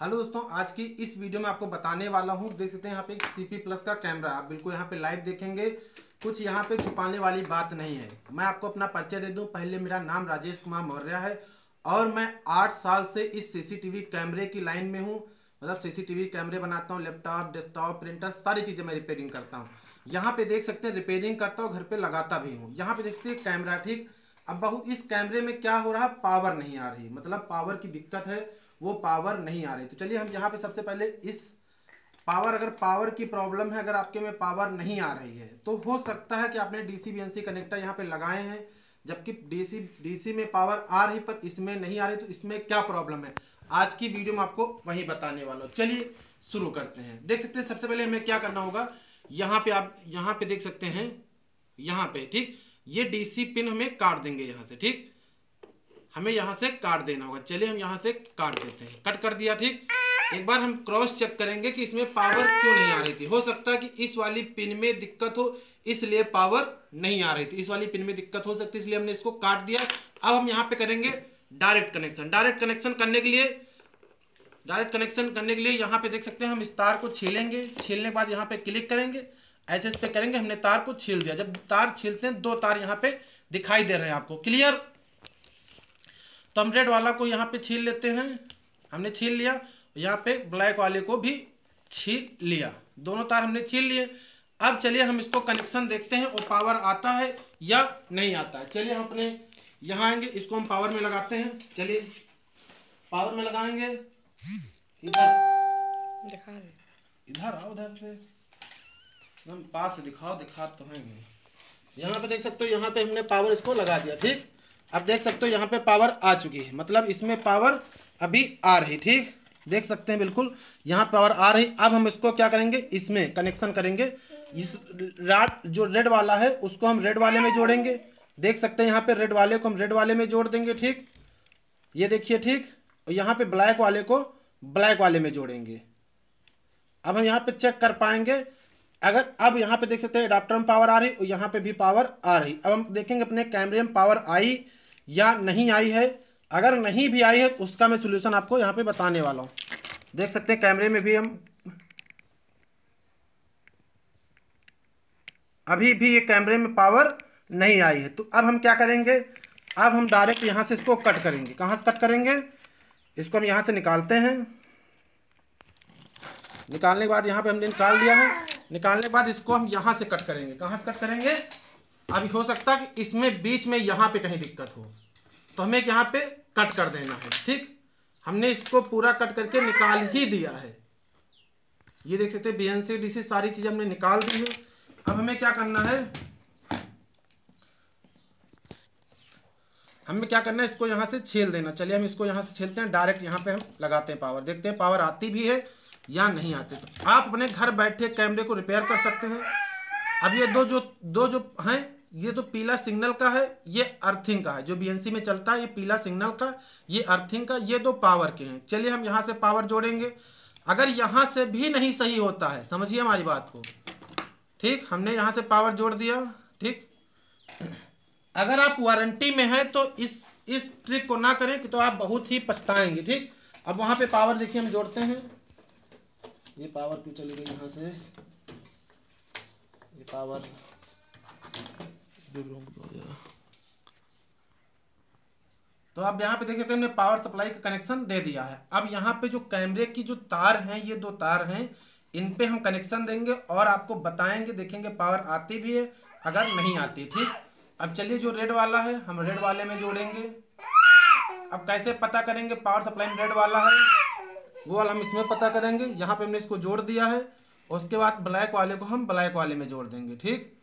Hello दोस्तों, आज की इस वीडियो में आपको बताने वाला हूँ, देख सकते हैं यहाँ पे एक सीपी प्लस का कैमरा आप बिल्कुल यहाँ पे लाइव देखेंगे। कुछ यहाँ पे छुपाने वाली बात नहीं है। मैं आपको अपना परिचय दे दूँ, पहले मेरा नाम राजेश कुमार मौर्य है और मैं आठ साल से इस सीसीटीवी कैमरे की लाइन में हूँ। मतलब सीसीटीवी कैमरे बनाता हूँ लैपटॉप डेस्कटॉप प्रिंटर सारी चीज़ें मैं रिपेयरिंग करता हूँ। यहाँ पे देख सकते हैं रिपेयरिंग करता हूँ, घर पे लगाता भी हूँ। यहाँ पे देख सकते हैं कैमरा ठीक? अब बहुत इस कैमरे में क्या हो रहा पावर नहीं आ रही। मतलब पावर की दिक्कत है। वो पावर नहीं आ रही। तो चलिए हम यहाँ पे सबसे पहले इस पावर अगर पावर की प्रॉब्लम है, अगर आपके में पावर नहीं आ रही है तो हो सकता है कि आपने डीसी बीएनसी कनेक्टर यहाँ पे लगाए हैं, जबकि डीसी डीसी में पावर आ रही, पर इसमें नहीं आ रही तो इसमें क्या प्रॉब्लम है? आज की वीडियो में आपको वही बताने वाला हूँ। चलिए शुरू करते हैं। देख सकते हैं, सबसे पहले हमें क्या करना होगा? यहाँ पे आप, यहाँ पे देख सकते हैं, यहाँ पे, ठीक? ये डीसी पिन हमें काट देंगे यहाँ से, ठीक? हमें यहाँ से काट देना होगा। चलिए हम यहाँ से काट देते हैं। कट कर दिया, ठीक? एक बार हम क्रॉस चेक करेंगे कि इसमें पावर क्यों नहीं आ रही थी। हो सकता है कि इस वाली पिन में दिक्कत हो, इसलिए पावर नहीं आ रही थी। इस वाली पिन में दिक्कत हो सकती है, इसलिए हमने इसको काट दिया। अब हम यहाँ पे करेंगे डायरेक्ट कनेक्शन। डायरेक्ट कनेक्शन करने के लिए, डायरेक्ट कनेक्शन करने के लिए यहाँ पे देख सकते हैं, हम इस तार को छीलेंगे। छीलने के बाद यहाँ पे क्लिक करेंगे। ऐसे इस पे करेंगे, हमने तार को छील दिया। जब तार छीलते हैं, दो तार यहाँ पे दिखाई दे रहे हैं आपको। क्लियर? तो हम रेड वाला को यहाँ पे छील लेते हैं। हमने छील लिया। यहाँ पे ब्लैक वाले को भी छील लिया। दोनों तार हमने छील लिए। अब चलिए हम इसको कनेक्शन देखते हैं और पावर आता है या नहीं आता है। चलिए हम अपने यहाँ आएँगे इसको हम पावर में लगाते हैं। चलिए पावर में लगाएँगे। इधर। दिखा इधर आओ उधर से। एकदम पास दिखाओ दिखा तो है यहाँ पे देख सकते हो यहाँ पे हमने पावर इसको लगा दिया ठीक? अब देख सकते हो यहाँ पे पावर आ चुकी है। मतलब इसमें पावर अभी आ रही ठीक? देख सकते हैं बिल्कुल। यहाँ पावर आ रही अब हम इसको क्या करेंगे? इसमें कनेक्शन करेंगे। इस राट जो रेड वाला है, उसको हम रेड वाले में जोड़ेंगे। देख सकते हैं यहाँ पे रेड वाले को हम रेड वाले में जोड़ देंगे, ठीक? ये देखिए, ठीक? और यहाँ पे ब्लैक वाले को ब्लैक वाले में जोड़ेंगे। अब हम यहाँ पे चेक कर पाएँगे। अगर, अब यहाँ पे देख सकते हैं अडाप्टर में पावर आ रही और यहाँ पे भी पावर आ रही अब हम देखेंगे अपने कैमरे में पावर आई या नहीं आई है, अगर नहीं भी आई है तो उसका मैं सोल्यूशन आपको यहाँ पे बताने वाला हूँ। देख सकते हैं कैमरे में भी हम अभी भी ये कैमरे में पावर नहीं आई है। तो अब हम क्या करेंगे? अब हम डायरेक्ट यहाँ से इसको कट करेंगे। कहाँ से कट करेंगे? इसको हम यहाँ से निकालते हैं। निकालने के बाद यहाँ पे हमने निकाल दिया है। निकालने के बाद इसको हम यहाँ से कट करेंगे। कहाँ से कट करेंगे? अभी हो सकता है कि इसमें बीच में यहाँ पे कहीं दिक्कत हो। तो हमें यहाँ पे कट कर देना है, ठीक? हमने इसको पूरा कट करके निकाल ही दिया है। ये देख सकते हैं B N C D C सारी चीज़ें हमने निकाल दी है। अब हमें क्या करना है? हमें क्या करना है, इसको यहाँ से छेल देना। चलिए हम इसको यहाँ से छेलते हैं, डायरेक्ट यहाँ पे हम लगाते हैं पावर। देखते हैं, पावर आती भी है या नहीं आती। तो आप अपने घर बैठे कैमरे को रिपेयर कर सकते हैं। अब ये दो जो दो जो हैं ये तो पीला सिग्नल का है, ये अर्थिंग का है। जो बीएनसी में चलता है, ये पीला सिग्नल का, ये अर्थिंग का, ये दो पावर के हैं। चलिए हम यहाँ से पावर जोड़ेंगे। अगर यहाँ से भी नहीं सही होता है, समझिए हमारी बात को। ठीक, हमने यहाँ से पावर जोड़ दिया, ठीक। अगर आप वारंटी में हैं तो इस इस ट्रिक को ना करें कि तो आप बहुत ही पछताएँगे, ठीक। अब वहाँ पे पावर देखिए, हम जोड़ते हैं। ये पावर क्यों चली गई यहाँ से? ये पावर तो अब यहाँ पे देख सकते हैं हमने पावर सप्लाई का कनेक्शन दे दिया है। अब यहाँ पे जो कैमरे की जो तार हैं, ये दो तार हैं, इन पे हम कनेक्शन देंगे और आपको बताएँगे, देखेंगे पावर आती भी है, अगर नहीं आती, ठीक? अब चलिए जो रेड वाला है, हम रेड वाले में जोड़ेंगे। अब कैसे पता करेंगे पावर सप्लाई रेड वाला है? वो वाला हम इसमें पता करेंगे। यहाँ पे हमने इसको जोड़ दिया है, उसके बाद ब्लैक वाले को हम ब्लैक वाले में जोड़ देंगे, ठीक?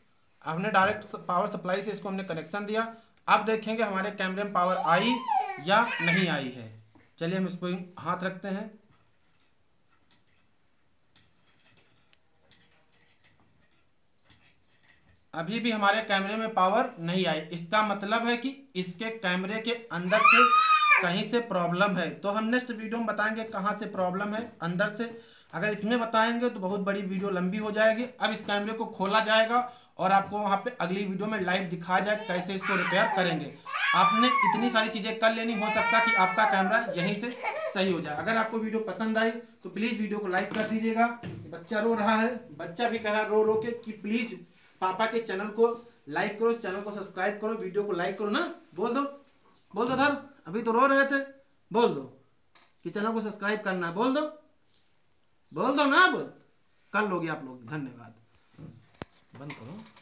हमने डायरेक्ट पावर सप्लाई से इसको हमने कनेक्शन दिया। अब देखेंगे हमारे कैमरे में पावर आई या नहीं आई है। चलिए हम इसको हाथ रखते हैं। अभी भी हमारे कैमरे में पावर नहीं आई। इसका मतलब है कि इसके कैमरे के अंदर के कहीं से प्रॉब्लम है। तो हम नेक्स्ट वीडियो में बताएँगे कहाँ से प्रॉब्लम है, अंदर से। अगर इसमें बताएँगे तो बहुत बड़ी वीडियो लंबी हो जाएगी। अब इस कैमरे को खोला जाएगा और आपको वहाँ पे अगली वीडियो में लाइव दिखाया जाए कैसे इसको रिपेयर करेंगे। आपने इतनी सारी चीज़ें कर लेनी, हो सकता कि आपका कैमरा यहीं से सही हो जाए। अगर आपको वीडियो पसंद आई तो प्लीज़ वीडियो को लाइक कर दीजिएगा। बच्चा रो रहा है, बच्चा भी कह रहा रो रो के कि प्लीज़ पापा के चैनल को लाइक करो चैनल को सब्सक्राइब करो वीडियो को लाइक करो ना। बोल दो बोल दो धर, अभी तो रो रहे थे। बोल दो कि चैनल को सब्सक्राइब करना है। बोल दो बोल दो ना अब। कर लोगे आप लोग, धन्यवाद। बंद करो